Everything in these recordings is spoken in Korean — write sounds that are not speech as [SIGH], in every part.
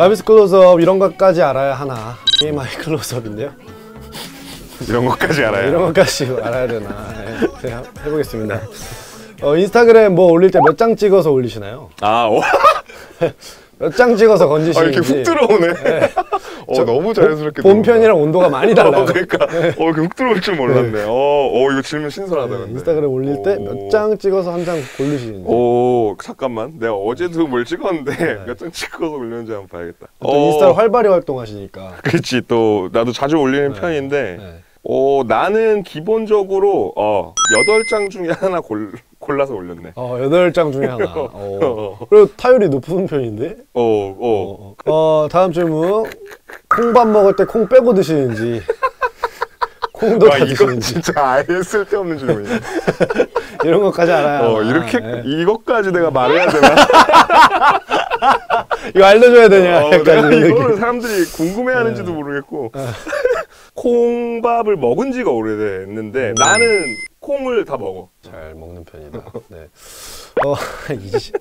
라비스 클로즈업 이런 것까지 알아야 하나? TMI 클로즈업인데요? 이런 것까지 알아요. 이런 것까지 알아야 되나? 네, 해보겠습니다. 어, 인스타그램 뭐 올릴 때 몇 장 찍어서 올리시나요? 아, 오, [LAUGHS] 몇장 찍어서 아 건지시는지. 이렇게 훅 들어오네. 어, 너무 자연스럽게. 본편이랑 온도가 많이 [LAUGHS] 달라요 [LAUGHS] 어, 그러니까 어, 이렇게 훅 들어올 줄 몰랐네. 어, 어, 이거 질문 신선하다. 근데. 인스타그램 올릴 때몇 오. 장 찍어서 한 장 고르시는지 오, 잠깐만. 내가 어제도 뭘 찍었는데 [LAUGHS] 몇 장 찍어서 올렸는지 한번 봐야겠다. 또 어, 인스타로 활발히 활동하시니까 그렇지. 또 나도 자주 올리는 편인데. 네. 어, 나는 기본적으로 어, 8장 중에 하나 골, 골라서 올렸네. 어, 8장 중에 하나 어. 어. 그리고 타율이 높은 편인데 어, 어. 어, 어, 다음 질문 콩밥 먹을 때 콩 빼고 드시는지 콩도 와, 다 이거 드시는지 진짜 아예 쓸데없는 질문이야. [LAUGHS] 이런 것까지 알아야 어. 이렇게 네. 이것까지 내가 말해야 되나? [LAUGHS] 이거 알려줘야 되냐 어, 약간 내가 이런 이거를 느낌. 사람들이 궁금해하는지도 모르겠고 [LAUGHS] 콩밥을 먹은 지가 오래됐는데 나는 콩을 다 먹어. 잘 먹는 편이다 네. 어, 이, 지-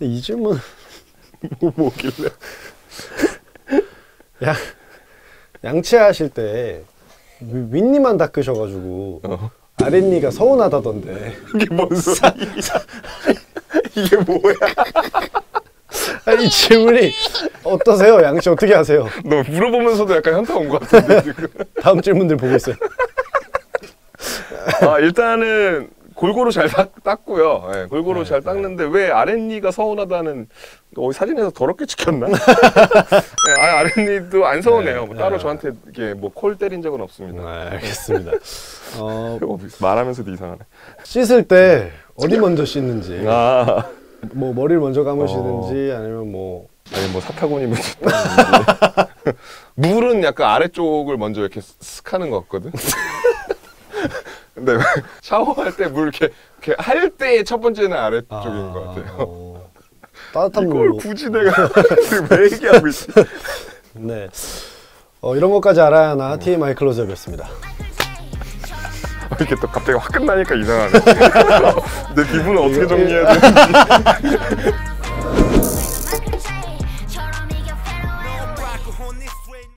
이 질문 뭐 먹길래? 양, 양치하실 때 위- 윗니만 닦으셔가지고 어. 아랫니가 서운하다던데 이게 뭔 소리야? 이게 뭐야? 아니, 이 질문이 어떠세요? 양치 어떻게 하세요? 너 물어보면서도 약간 현타 온 것 같은데 지금. 다음 질문들 보고 있어요 아 일단은 골고루 잘 닦, 닦고요. 예, 골고루 네, 잘 네. 닦는데 왜 아랫니가 서운하다는 어, 사진에서 더럽게 찍혔나? [LAUGHS] 예, 아, 아랫니도 안 서운해요. 네, 뭐 따로 네. 저한테 이게 뭐 콜 때린 적은 없습니다. 네, 알겠습니다 [LAUGHS] 어, 어, 말하면서도 이상하네. 씻을 때 어디 먼저 씻는지 아 뭐 머리를 먼저 감으시는지 아니면 뭐 아니 뭐 사타구니 묻 [LAUGHS] 물은 약간 아래쪽을 먼저 이렇게 쓱 하는 것 같거든. 근데 [LAUGHS] 샤워할 때 물 이렇게, 이렇게 할 때 첫 번째는 아래쪽인 것 같아요. 어, 따뜻한 이걸 물로 굳이 내가 왜 얘기하고 있지? [LAUGHS] 네 어, 이런 것까지 알아야 하나 TMI 클로즈업이었습니다 이렇게 또 갑자기 확 끝나니까 이상하네. [LAUGHS] 내 기분을 어떻게 정리해야 되는지.